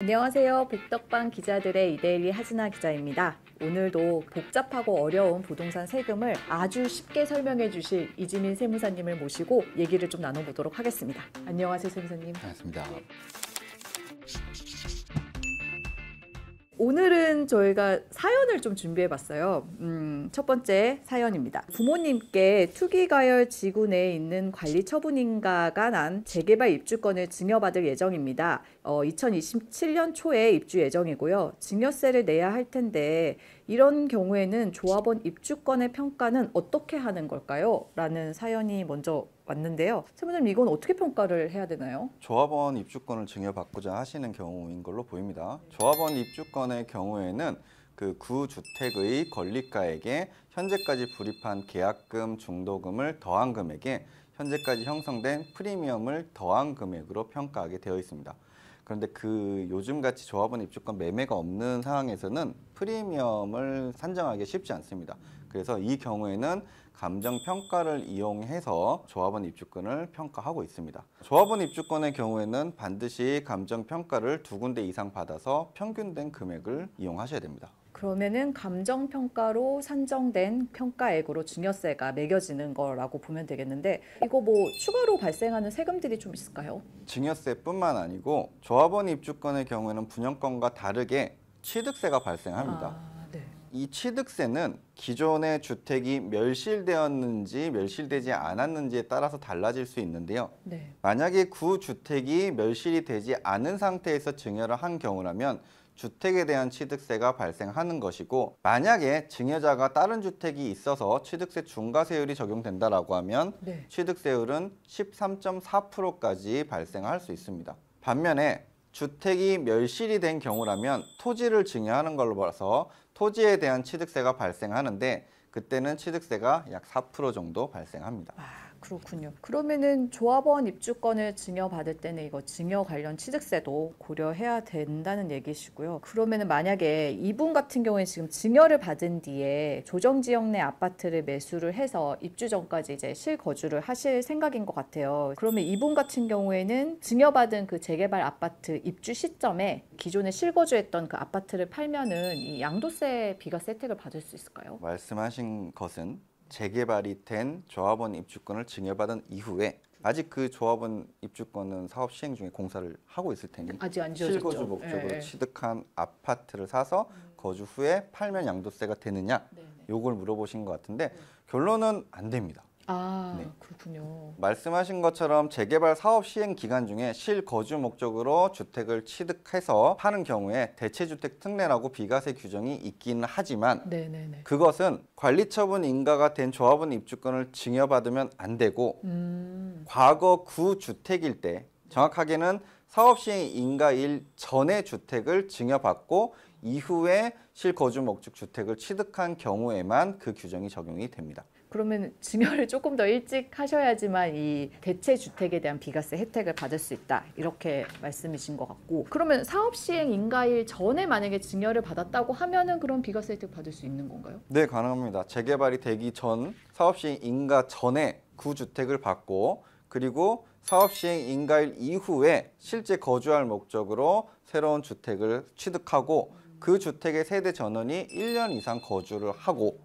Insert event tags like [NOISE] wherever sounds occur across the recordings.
안녕하세요. 복덕방 기자들의 이데일리 하진아 기자입니다. 오늘도 복잡하고 어려운 부동산 세금을 아주 쉽게 설명해 주실 이지민 세무사님을 모시고 얘기를 좀 나눠보도록 하겠습니다. 안녕하세요, 세무사님. 반갑습니다. 오늘은 저희가 사연을 좀 준비해 봤어요. 음, 첫 번째 사연입니다. 부모님께 투기가열 지구 내에 있는 관리 처분인가가 난 재개발 입주권을 증여받을 예정입니다. 어, 2027년 초에 입주 예정이고요. 증여세를 내야 할 텐데 이런 경우에는 조합원 입주권의 평가는 어떻게 하는 걸까요? 라는 사연이 먼저 왔는데요. 세무님 이건 어떻게 평가를 해야 되나요? 조합원 입주권을 증여받고자 하시는 경우인 걸로 보입니다. 조합원 입주권의 경우에는 그 구주택의 건립가에게 현재까지 불입한 계약금, 중도금을 더한 금액에 현재까지 형성된 프리미엄을 더한 금액으로 평가하게 되어 있습니다. 그런데 그 요즘같이 조합원 입주권 매매가 없는 상황에서는 프리미엄을 산정하기 쉽지 않습니다. 그래서 이 경우에는 감정 평가를 이용해서 조합원 입주권을 평가하고 있습니다. 조합원 입주권의 경우에는 반드시 감정 평가를 두 군데 이상 받아서 평균된 금액을 이용하셔야 됩니다. 그러면은 감정 평가로 산정된 평가액으로 증여세가 매겨지는 거라고 보면 되겠는데 이거 뭐 추가로 발생하는 세금들이 좀 있을까요? 증여세뿐만 아니고 조합원 입주권의 경우에는 분양권과 다르게 취득세가 발생합니다. 아, 네. 이 취득세는 기존의 주택이 멸실되었는지 멸실되지 않았는지에 따라서 달라질 수 있는데요. 네. 만약에 구주택이 멸실이 되지 않은 상태에서 증여를 한 경우라면 주택에 대한 취득세가 발생하는 것이고 만약에 증여자가 다른 주택이 있어서 취득세 중과세율이 적용된다라고 하면 네. 취득세율은 13.4%까지 발생할 수 있습니다. 반면에 주택이 멸실이 된 경우라면 토지를 증여하는 걸로 봐서 토지에 대한 취득세가 발생하는데 그때는 취득세가 약 4% 정도 발생합니다. 아, 그렇군요. 그러면은 조합원 입주권을 증여받을 때는 이거 증여 관련 취득세도 고려해야 된다는 얘기시고요. 그러면은 만약에 이분 같은 경우에 지금 증여를 받은 뒤에 조정 지역 내 아파트를 매수를 해서 입주 전까지 이제 실거주를 하실 생각인 것 같아요. 그러면 이분 같은 경우에는 증여받은 그 재개발 아파트 입주 시점에 기존에 실거주했던 그 아파트를 팔면은 이 양도세 비과세 혜택을 받을 수 있을까요? 말씀하신 것은 재개발이 된 조합원 입주권을 증여받은 이후에 아직 그 조합원 입주권은 사업 시행 중에 공사를 하고 있을 테니 아직 안 지어졌죠. 실거주 목적으로 예, 예. 취득한 아파트를 사서 거주 후에 팔면 양도세가 되느냐 네네. 요걸 물어보신 것 같은데 결론은 안 됩니다. 아 네. 그렇군요. 말씀하신 것처럼 재개발 사업 시행 기간 중에 실거주 목적으로 주택을 취득해서 파는 경우에 대체주택 특례라고 비과세 규정이 있기는 하지만 네네네. 그것은 관리처분 인가가 된 조합원 입주권을 증여받으면 안 되고 음. 과거 구주택일 때 정확하게는 사업 시행 인가일 전에 주택을 증여받고 이후에 실거주 목적 주택을 취득한 경우에만 그 규정이 적용이 됩니다. 그러면 증여를 [LAUGHS] 조금 더 일찍 하셔야지만 이 대체 주택에 대한 비과세 혜택을 받을 수 있다 이렇게 말씀이신 것 같고 그러면 사업 시행 인가일 전에 만약에 증여를 받았다고 하면은 그런 비과세 혜택 받을 수 있는 건가요? 네, 가능합니다. 재개발이 되기 전 사업 시행 인가 전에 구주택을 받고 그리고 사업 시행 인가일 이후에 실제 거주할 목적으로 새로운 주택을 취득하고 그 주택의 세대 전원이 1년 이상 거주를 하고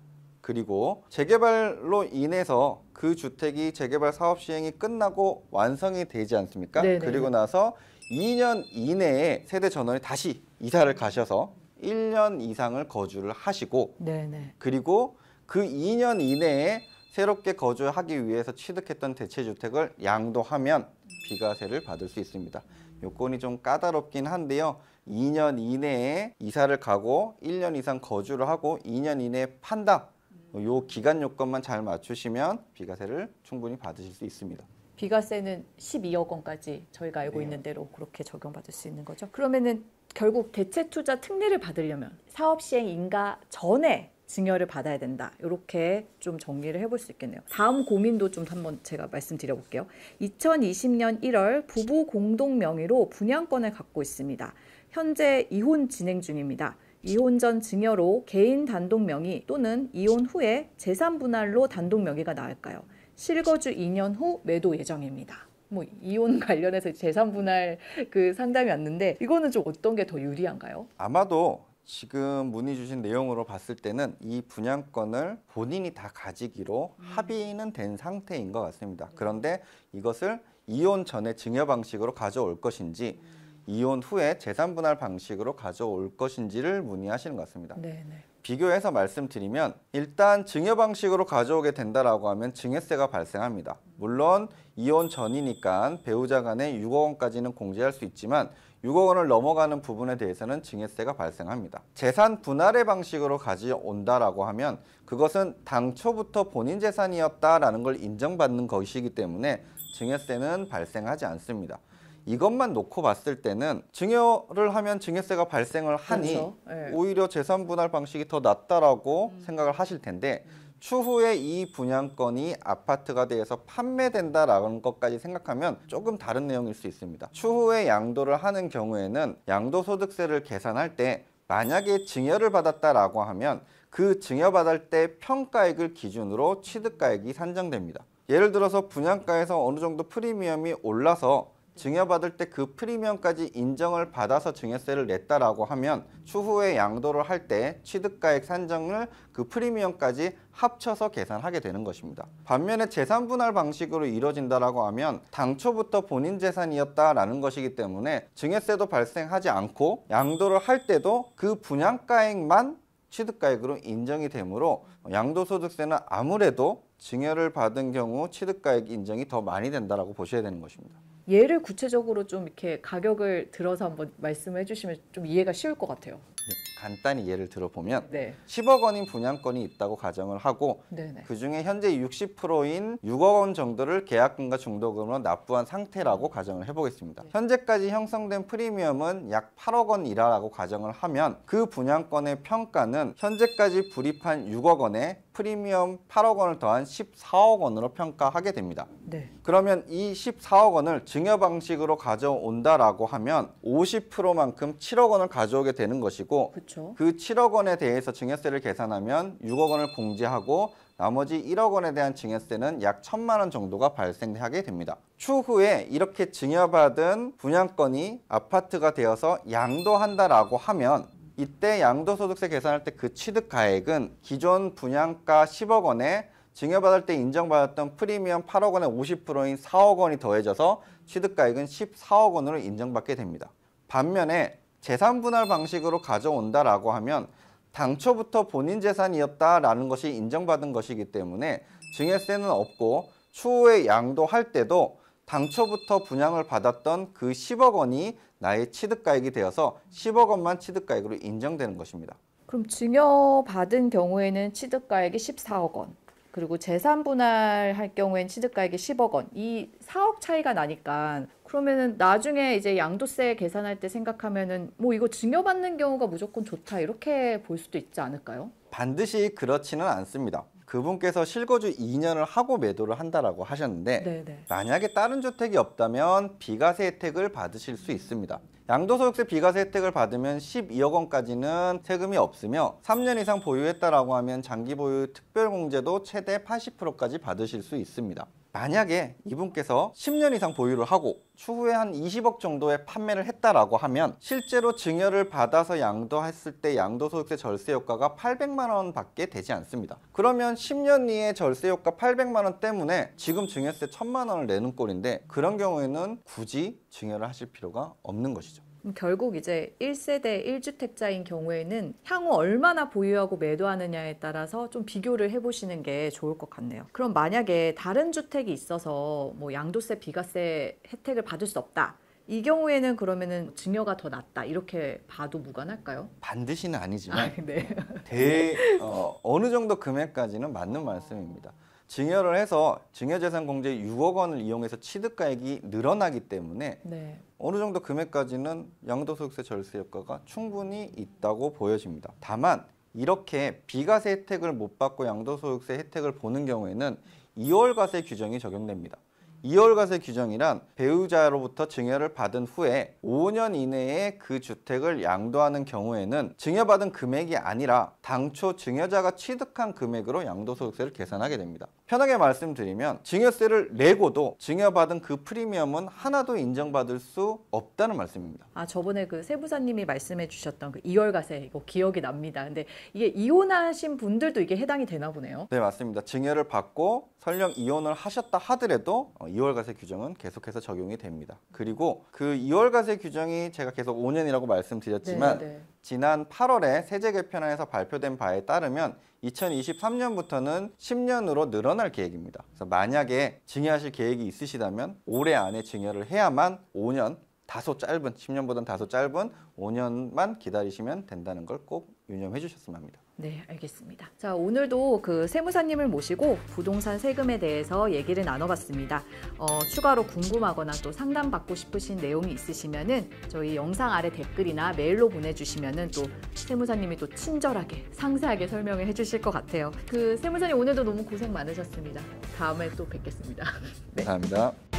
그리고 재개발로 인해서 그 주택이 재개발 사업 시행이 끝나고 완성이 되지 않습니까? 네네. 그리고 나서 2년 이내에 세대 전원이 다시 이사를 가셔서 1년 이상을 거주를 하시고 네네. 그리고 그 2년 이내에 새롭게 거주하기 위해서 취득했던 대체주택을 양도하면 비과세를 받을 수 있습니다. 요건이 좀 까다롭긴 한데요. 2년 이내에 이사를 가고 1년 이상 거주를 하고 2년 이내에 판다. 요 기간 요건만 잘 맞추시면 비과세를 충분히 받으실 수 있습니다. 비과세는 12억 원까지 저희가 알고 네. 있는 대로 그렇게 적용받을 수 있는 거죠. 그러면은 결국 대체 투자 특례를 받으려면 사업 시행 인가 전에 증여를 받아야 된다. 이렇게 좀 정리를 해볼 수 있겠네요. 다음 고민도 좀 한번 제가 말씀드려 볼게요. 2020년 1월 부부 공동 명의로 분양권을 갖고 있습니다. 현재 이혼 진행 중입니다. 이혼 전 증여로 개인 단독 명의 또는 이혼 후에 재산 분할로 단독 명의가 나을까요? 실거주 2년 후 매도 예정입니다. 뭐 이혼 [LAUGHS] 관련해서 재산 분할 그 상담이 왔는데 이거는 좀 어떤 게 더 유리한가요? 아마도 지금 문의 주신 내용으로 봤을 때는 이 분양권을 본인이 다 가지기로 합의는 된 상태인 것 같습니다. 그런데 이것을 이혼 전에 증여 방식으로 가져올 것인지 이혼 후에 재산 분할 방식으로 가져올 것인지를 문의하시는 것 같습니다. 네, 네. 비교해서 말씀드리면 일단 증여 방식으로 가져오게 된다라고 하면 증여세가 발생합니다. 물론 이혼 전이니까 배우자 간에 6억 원까지는 공제할 수 있지만 6억 원을 넘어가는 부분에 대해서는 증여세가 발생합니다. 재산 분할의 방식으로 가져온다라고 하면 그것은 당초부터 본인 재산이었다라는 걸 인정받는 것이기 때문에 증여세는 발생하지 않습니다. 이것만 놓고 봤을 때는 증여를 하면 증여세가 발생을 하니 그렇죠. 네. 오히려 재산 분할 방식이 더 낫다라고 생각을 하실 텐데 추후에 이 분양권이 아파트가 돼서 판매된다라는 것까지 생각하면 조금 다른 내용일 수 있습니다. 추후에 양도를 하는 경우에는 양도소득세를 계산할 때 만약에 증여를 받았다라고 하면 그 증여받을 때 평가액을 기준으로 취득가액이 산정됩니다. 예를 들어서 분양가에서 어느 정도 프리미엄이 올라서 증여받을 때 그 프리미엄까지 인정을 받아서 증여세를 냈다라고 하면 추후에 양도를 할 때 취득가액 산정을 그 프리미엄까지 합쳐서 계산하게 되는 것입니다. 반면에 재산 분할 방식으로 이루어진다라고 하면 당초부터 본인 재산이었다라는 것이기 때문에 증여세도 발생하지 않고 양도를 할 때도 그 분양가액만 취득가액으로 인정이 되므로 양도소득세는 아무래도 증여를 받은 경우 취득가액 인정이 더 많이 된다라고 보셔야 되는 것입니다. 예를 구체적으로 좀 이렇게 가격을 들어서 한번 말씀해 주시면 좀 이해가 쉬울 것 같아요. 네, 간단히 예를 들어보면 네. 10억 원인 분양권이 있다고 가정을 하고 네, 네. 그 중에 현재 60%인 6억 원 정도를 계약금과 중도금으로 납부한 상태라고 가정을 해보겠습니다. 현재까지 형성된 프리미엄은 약 8억 원이라고 가정을 하면 그 분양권의 평가는 현재까지 불입한 6억 원에 프리미엄 8억 원을 더한 14억 원으로 평가하게 됩니다. 네. 그러면 이 14억 원을 증여 방식으로 가져온다라고 하면 50%만큼 7억 원을 가져오게 되는 것이고 그렇죠. 그 7억 원에 대해서 증여세를 계산하면 6억 원을 공제하고 나머지 1억 원에 대한 증여세는 약 1천만 원 정도가 발생하게 됩니다. 추후에 이렇게 증여받은 분양권이 아파트가 되어서 양도한다라고 하면 이때 양도소득세 계산할 때 그 취득가액은 기존 분양가 10억 원에 증여받을 때 인정받았던 프리미엄 8억 원의 50%인 4억 원이 더해져서 취득가액은 14억 원으로 인정받게 됩니다. 반면에 재산 분할 방식으로 가져온다라고 하면 당초부터 본인 재산이었다라는 것이 인정받은 것이기 때문에 증여세는 없고 추후에 양도할 때도 당초부터 분양을 받았던 그 10억 원이 나의 취득가액이 되어서 10억 원만 취득가액으로 인정되는 것입니다. 그럼 증여 받은 경우에는 취득가액이 14억 원. 그리고 재산 분할할 경우엔 취득가액이 10억 원. 이 4억 차이가 나니까 그러면은 나중에 이제 양도세 계산할 때 생각하면은 뭐 이거 증여받는 경우가 무조건 좋다 이렇게 볼 수도 있지 않을까요? 반드시 그렇지는 않습니다. 그분께서 실거주 2년을 하고 매도를 한다라고 하셨는데 네, 네. 만약에 다른 주택이 없다면 비과세 혜택을 받으실 수 있습니다. 양도소득세 비과세 혜택을 받으면 12억 원까지는 세금이 없으며 3년 이상 보유했다라고 하면 장기 보유 특별공제도 최대 80%까지 받으실 수 있습니다. 만약에 이분께서 10년 이상 보유를 하고 추후에 한 20억 정도의 판매를 했다라고 하면 실제로 증여를 받아서 양도했을 때 양도소득세 절세 효과가 800만 원밖에 되지 않습니다. 그러면 10년 이에 절세 효과 800만 원 때문에 지금 증여세 1000만 원을 내는 꼴인데 그런 경우에는 굳이 증여를 하실 필요가 없는 것이죠. 결국 이제 1세대 1주택자인 경우에는 향후 얼마나 보유하고 매도하느냐에 따라서 좀 비교를 해보시는 게 좋을 것 같네요. 그럼 만약에 다른 주택이 있어서 뭐 양도세, 비과세 혜택을 받을 수 없다. 이 경우에는 그러면은 증여가 더 낫다. 이렇게 봐도 무관할까요? 반드시는 아니지만 네. [LAUGHS] 대 어, 어느 정도 금액까지는 맞는 말씀입니다. 증여를 해서 증여재산 공제 6억 원을 이용해서 취득가액이 늘어나기 때문에 네. 어느 정도 금액까지는 양도소득세 절세 효과가 충분히 있다고 보여집니다. 다만 이렇게 비과세 혜택을 못 받고 양도소득세 혜택을 보는 경우에는 2월 과세 규정이 적용됩니다. 이월과세 규정이란 배우자로부터 증여를 받은 후에 5년 이내에 그 주택을 양도하는 경우에는 증여받은 금액이 아니라 당초 증여자가 취득한 금액으로 양도소득세를 계산하게 됩니다. 편하게 말씀드리면 증여세를 내고도 증여받은 그 프리미엄은 하나도 인정받을 수 없다는 말씀입니다. 아 저번에 그 세무사님이 말씀해 주셨던 그 이월가세 이거 기억이 납니다. 근데 이게 이혼하신 분들도 이게 해당이 되나 보네요. 네, 맞습니다. 증여를 받고 설령 이혼을 하셨다 하더라도 어, 이월과세 규정은 계속해서 적용이 됩니다. 그리고 그 이월과세 규정이 제가 계속 5년이라고 말씀드렸지만 네, 네. 지난 8월에 세제 개편안에서 발표된 바에 따르면 2023년부터는 10년으로 늘어날 계획입니다. 그래서 만약에 증여하실 계획이 있으시다면 올해 안에 증여를 해야만 5년 다소 짧은 10년보다는 다소 짧은 5년만 기다리시면 된다는 걸 꼭 유념해 주셨으면 합니다. 네, 알겠습니다. 자, 오늘도 그 세무사님을 모시고 부동산 세금에 대해서 얘기를 나눠봤습니다. 어, 추가로 궁금하거나 또 상담받고 싶으신 내용이 있으시면은 저희 영상 아래 댓글이나 메일로 보내주시면은 또 세무사님이 또 친절하게 상세하게 설명을 해주실 것 같아요. 그 세무사님 오늘도 너무 고생 많으셨습니다. 다음에 또 뵙겠습니다. [LAUGHS] 네. 감사합니다.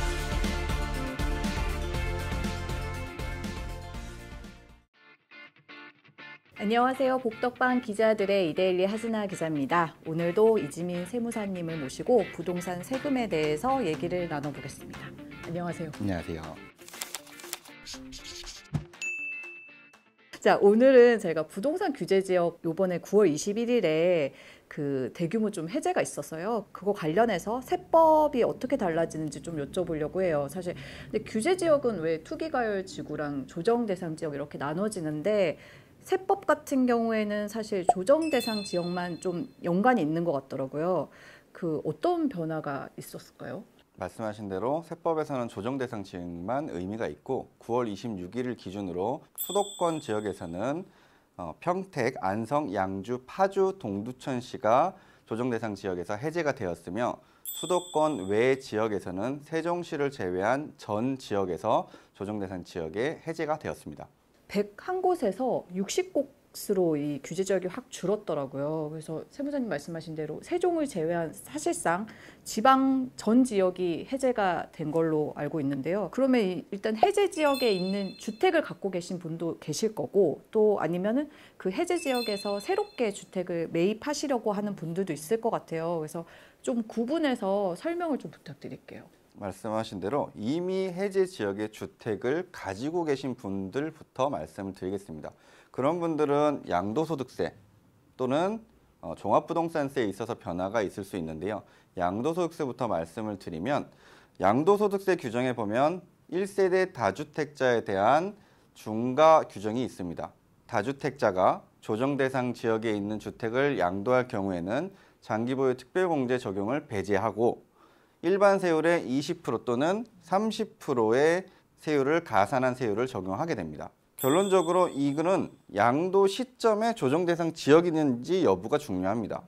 안녕하세요. 복덕방 기자들의 이데일리 하진아 기자입니다. 오늘도 이지민 세무사님을 모시고 부동산 세금에 대해서 얘기를 나눠보겠습니다. 안녕하세요. 안녕하세요. 자, 오늘은 제가 부동산 규제 지역 요번에 9월 21일에 그 대규모 좀 해제가 있었어요. 그거 관련해서 세법이 어떻게 달라지는지 좀 여쭤보려고 해요. 사실 근데 규제 지역은 왜 투기 가열 지구랑 조정 대상 지역 이렇게 나눠지는데 세법 같은 경우에는 사실 조정 대상 지역만 좀 연관이 있는 것 같더라고요. 그 어떤 변화가 있었을까요? 말씀하신 대로 세법에서는 조정 대상 지역만 의미가 있고 9월 26일을 기준으로 수도권 지역에서는 어, 평택, 안성, 양주, 파주, 동두천시가 조정 대상 지역에서 해제가 되었으며 수도권 외 지역에서는 세종시를 제외한 전 지역에서 조정 대상 지역에 해제가 되었습니다. 101곳에서 60곳으로 이 규제 지역이 확 줄었더라고요. 그래서 세무사님 말씀하신 대로 세종을 제외한 사실상 지방 전 지역이 해제가 된 걸로 알고 있는데요. 그러면 이- 일단 해제 지역에 있는 주택을 갖고 계신 분도 계실 거고 또 아니면은 그 해제 지역에서 새롭게 주택을 매입하시려고 하는 분들도 있을 것 같아요. 그래서 좀 구분해서 설명을 좀 부탁드릴게요. 말씀하신 대로 이미 해제 지역의 주택을 가지고 계신 분들부터 말씀을 드리겠습니다. 그런 분들은 양도소득세 또는 어, 종합부동산세에 있어서 변화가 있을 수 있는데요. 양도소득세부터 말씀을 드리면 양도소득세 규정에 보면 1세대 다주택자에 대한 중과 규정이 있습니다. 다주택자가 조정 대상 지역에 있는 주택을 양도할 경우에는 장기보유 특별공제 적용을 배제하고 일반 세율의 20% 또는 30%의 세율을 가산한 세율을 적용하게 됩니다. 결론적으로 이거는 양도 시점에 조정 대상 지역이 있는지 여부가 중요합니다.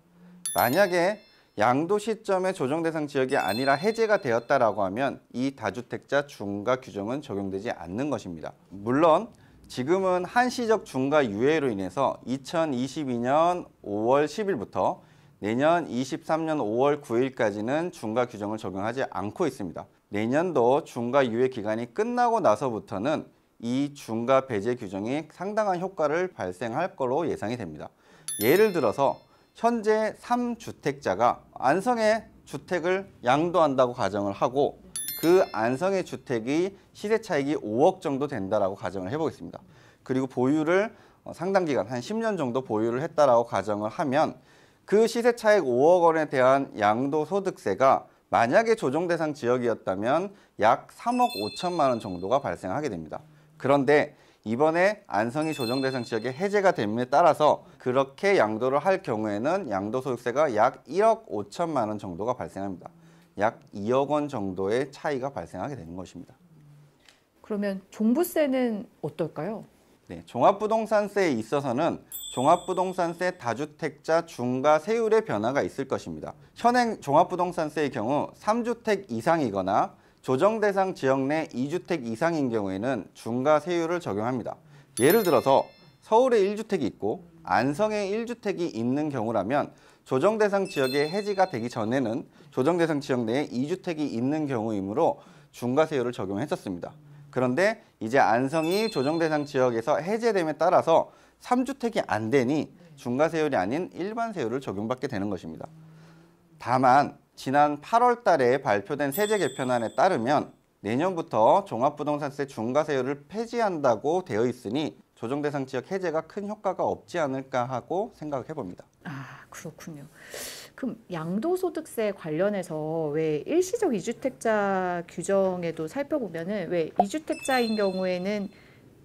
만약에 양도 시점에 조정 대상 지역이 아니라 해제가 되었다라고 하면 이 다주택자 중과 규정은 적용되지 않는 것입니다. 물론 지금은 한시적 중과 유예로 인해서 2022년 5월 10일부터 내년 23년 5월 9일까지는 중과 규정을 적용하지 않고 있습니다. 내년도 중과 유예 기간이 끝나고 나서부터는 이 중과 배제 규정이 상당한 효과를 발생할 거로 예상이 됩니다. 예를 들어서 현재 3주택자가 안성에 주택을 양도한다고 가정을 하고 그 안성의 주택이 시세 차익이 5억 정도 된다라고 가정을 해보겠습니다. 그리고 보유를 어, 상당 기간 한 10년 정도 보유를 했다라고 가정을 하면 그 시세 차익 5억 원에 대한 양도 소득세가 만약에 조정 대상 지역이었다면 약 3억 5천만 원 정도가 발생하게 됩니다. 그런데 이번에 안성이 조정 대상 지역에 해제가 됨에 따라서 그렇게 양도를 할 경우에는 양도 소득세가 약 1억 5천만 원 정도가 발생합니다. 약 2억 원 정도의 차이가 발생하게 되는 것입니다. 그러면 종부세는 어떨까요? 네, 종합부동산세에 있어서는 종합부동산세 다주택자 중과 세율의 변화가 있을 것입니다. 현행 종합부동산세의 경우 3주택 이상이거나 조정 대상 지역 내 2주택 이상인 경우에는 중과 세율을 적용합니다. 예를 들어서 서울에 1주택이 있고 안성에 1주택이 있는 경우라면 조정 대상 지역에 해지가 되기 전에는 조정 대상 지역 내에 2주택이 있는 경우이므로 중과세율을 적용했었습니다. 그런데 이제 안성이 조정 대상 지역에서 해제됨에 따라서 3주택이 안 되니 중과세율이 아닌 일반 세율을 적용받게 되는 것입니다. 다만 지난 8월 달에 발표된 세제 개편안에 따르면 내년부터 종합부동산세 중과세율을 폐지한다고 되어 있으니 조정 대상 지역 해제가 큰 효과가 없지 않을까 하고 생각해 봅니다. 아, 그렇군요. 그럼 양도소득세 관련해서 왜 일시적 이주택자 규정에도 살펴보면은 왜 이주택자인 경우에는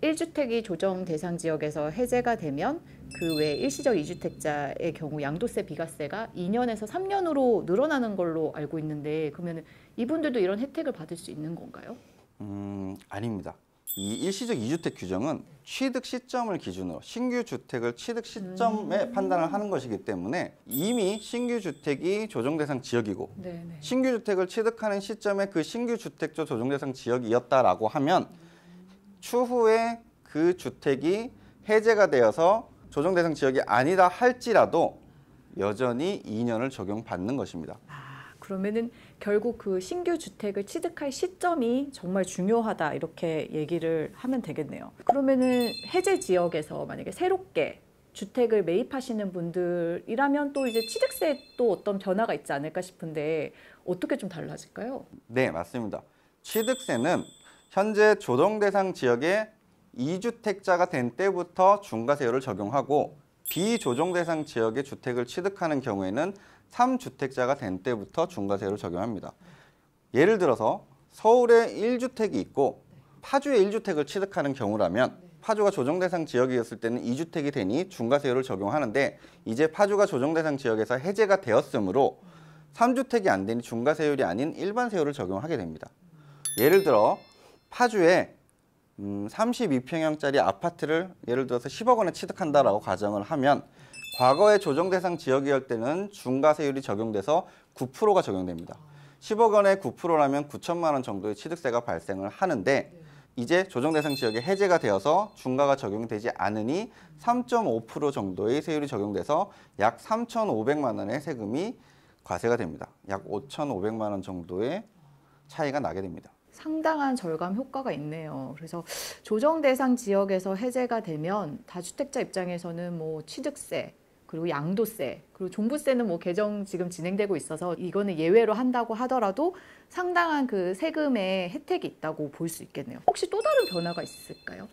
1주택이 조정 대상 지역에서 해제가 되면 그 외 일시적 이주택자의 경우 양도세 비과세가 2년에서 3년으로 늘어나는 걸로 알고 있는데 그러면 이분들도 이런 혜택을 받을 수 있는 건가요? 음, 아닙니다. 이 일시적 이주택 규정은 취득 시점을 기준으로 신규 주택을 취득 시점에 판단을 하는 것이기 때문에 이미 신규 주택이 조정 대상 지역이고 네, 네. 신규 주택을 취득하는 시점에 그 신규 주택조 조정 대상 지역이었다라고 하면 추후에 그 주택이 해제가 되어서 조정 대상 지역이 아니다 할지라도 여전히 2년을 적용받는 것입니다. 아, 그러면은 결국 그 신규 주택을 취득할 시점이 정말 중요하다 이렇게 얘기를 하면 되겠네요. 그러면은 해제 지역에서 만약에 새롭게 주택을 매입하시는 분들이라면 또 이제 취득세에 또 어떤 변화가 있지 않을까 싶은데 어떻게 좀 달라질까요? 네, 맞습니다. 취득세는 현재 조정 대상 지역에 2주택자가 된 때부터 중과세율을 적용하고 비조정 대상 지역의 주택을 취득하는 경우에는 3주택자가 된 때부터 중과세율을 적용합니다. 예를 들어서 서울에 1주택이 있고 파주에 1주택을 취득하는 경우라면 파주가 조정 대상 지역이었을 때는 2주택이 되니 중과세율을 적용하는데 이제 파주가 조정 대상 지역에서 해제가 되었으므로 3주택이 안 되니 중과세율이 아닌 일반 세율을 적용하게 됩니다. 예를 들어 파주에 음, 32평형짜리 아파트를 예를 들어서 10억 원에 취득한다라고 가정을 하면 과거에 조정 대상 지역이었을 때는 중과세율이 적용돼서 9%가 적용됩니다. 10억 원에 9%라면 9천만 원 정도의 취득세가 발생을 하는데 이제 조정 대상 지역에 해제가 되어서 중과가 적용되지 않으니 3.5% 정도의 세율이 적용돼서 약 3,500만 원의 세금이 과세가 됩니다. 약 5,500만 원 정도의 차이가 나게 됩니다. 상당한 절감 효과가 있네요. 그래서 조정 대상 지역에서 해제가 되면 다주택자 입장에서는 뭐 취득세 그리고 양도세 그리고 종부세는 뭐 개정 지금 진행되고 있어서 이거는 예외로 한다고 하더라도 상당한 그 세금의 혜택이 있다고 볼 수 있겠네요. 혹시 또 다른 변화가 있을까요?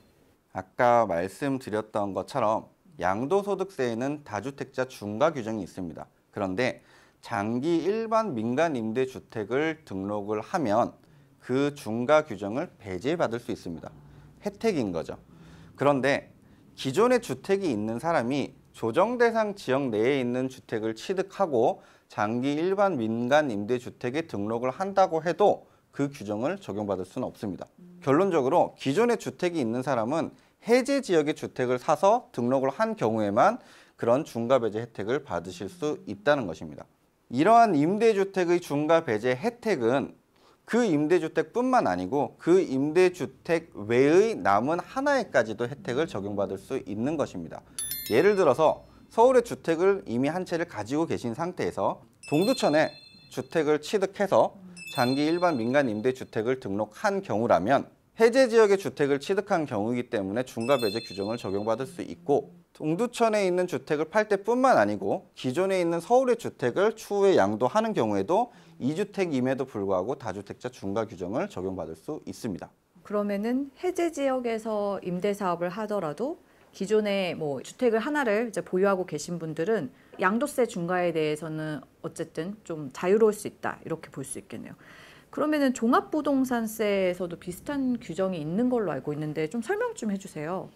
아까 말씀드렸던 것처럼 양도소득세에는 다주택자 중과 규정이 있습니다. 그런데 장기 일반 민간 임대주택을 등록을 하면 그 중과 규정을 배제받을 수 있습니다. 혜택인 거죠. 그런데 기존에 주택이 있는 사람이 조정 대상 지역 내에 있는 주택을 취득하고 장기 일반 민간 임대주택에 등록을 한다고 해도 그 규정을 적용받을 수는 없습니다. 결론적으로 기존에 주택이 있는 사람은 해제 지역의 주택을 사서 등록을 한 경우에만 그런 중과 배제 혜택을 받으실 수 있다는 것입니다. 이러한 임대주택의 중과 배제 혜택은 그 임대주택뿐만 아니고 그 임대주택 외의 남은 하나에까지도 혜택을 적용받을 수 있는 것입니다. 예를 들어서 서울의 주택을 이미 한 채를 가지고 계신 상태에서 동두천에 주택을 취득해서 장기 일반 민간 임대주택을 등록한 경우라면 해제 지역의 주택을 취득한 경우이기 때문에 중과 배제 규정을 적용받을 수 있고 동두천에 있는 주택을 팔 때뿐만 아니고 기존에 있는 서울의 주택을 추후에 양도하는 경우에도 2주택임에도 불구하고 다주택자 중과 규정을 적용받을 수 있습니다. 그러면은 해제 지역에서 임대 사업을 하더라도 기존에 뭐 주택을 하나를 이제 보유하고 계신 분들은 양도세 중과에 대해서는 어쨌든 좀 자유로울 수 있다 이렇게 볼 수 있겠네요. 그러면은 종합부동산세에서도 비슷한 규정이 있는 걸로 알고 있는데 좀 설명 좀 해주세요.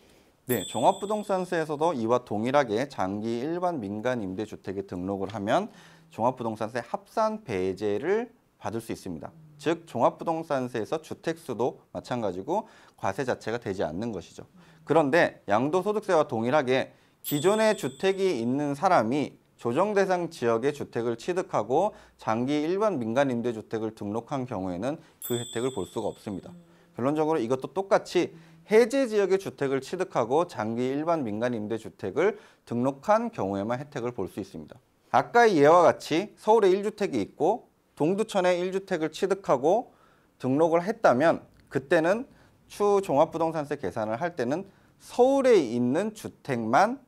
네, 종합부동산세에서도 이와 동일하게 장기 일반 민간 임대주택에 등록을 하면 종합부동산세 합산 배제를 받을 수 있습니다. 즉 종합부동산세에서 주택수도 마찬가지고 과세 자체가 되지 않는 것이죠. 그런데 양도소득세와 동일하게 기존에 주택이 있는 사람이 조정 대상 지역의 주택을 취득하고 장기 일반 민간 임대주택을 등록한 경우에는 그 혜택을 볼 수가 없습니다. 결론적으로 이것도 똑같이 해제 지역의 주택을 취득하고 장기 일반 민간 임대주택을 등록한 경우에만 혜택을 볼 수 있습니다. 아까의 예와 같이 서울에 1주택이 있고 동두천에 1주택을 취득하고 등록을 했다면 그때는 추 종합부동산세 계산을 할 때는 서울에 있는 주택만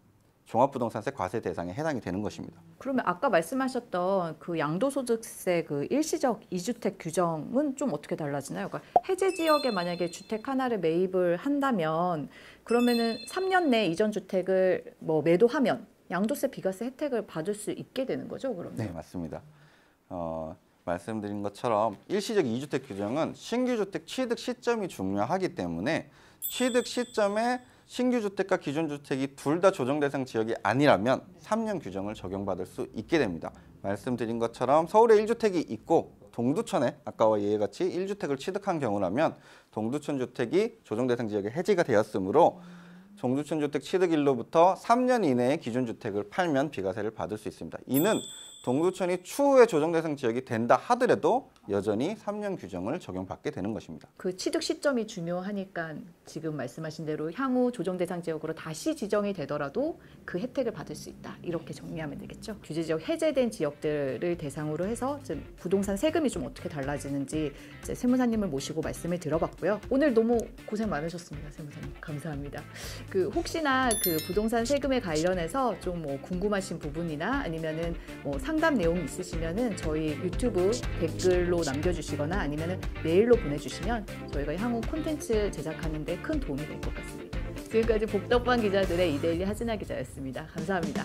종합부동산세 과세 대상에 해당이 되는 것입니다. 그러면 아까 말씀하셨던 그 양도소득세 그 일시적 이주택 규정은 좀 어떻게 달라지나요? 그러니까 해제 지역에 만약에 주택 하나를 매입을 한다면 그러면은 3년 내 이전 주택을 뭐 매도하면 양도세 비과세 혜택을 받을 수 있게 되는 거죠, 그러면? 네, 맞습니다. 어, 말씀드린 것처럼 일시적 이주택 규정은 신규 주택 취득 시점이 중요하기 때문에 취득 시점에 신규 주택과 기존 주택이 둘 다 조정 대상 지역이 아니라면 3년 규정을 적용받을 수 있게 됩니다. 말씀드린 것처럼 서울에 1주택이 있고 동두천에 아까와 예에 같이 1주택을 취득한 경우라면 동두천 주택이 조정 대상 지역에 해지가 되었으므로 동두천 주택 취득일로부터 3년 이내에 기존 주택을 팔면 비과세를 받을 수 있습니다. 이는 동두천이 추후에 조정 대상 지역이 된다 하더라도 여전히 3년 규정을 적용받게 되는 것입니다. 그 취득 시점이 중요하니까 지금 말씀하신 대로 향후 조정 대상 지역으로 다시 지정이 되더라도 그 혜택을 받을 수 있다. 이렇게 정리하면 되겠죠. 규제 지역 해제된 지역들을 대상으로 해서 부동산 세금이 좀 어떻게 달라지는지 세무사님을 모시고 말씀을 들어봤고요. 오늘 너무 고생 많으셨습니다, 세무사님. 감사합니다. 그 혹시나 그 부동산 세금에 관련해서 좀 뭐 궁금하신 부분이나 아니면은 뭐 상담 내용이 있으시면은 저희 유튜브 댓글로 남겨주시거나 아니면은 메일로 보내주시면 저희가 향후 콘텐츠 제작하는 데 큰 도움이 될 것 같습니다. 지금까지 복덕방 기자들의 이데일리 하진아 기자였습니다. 감사합니다.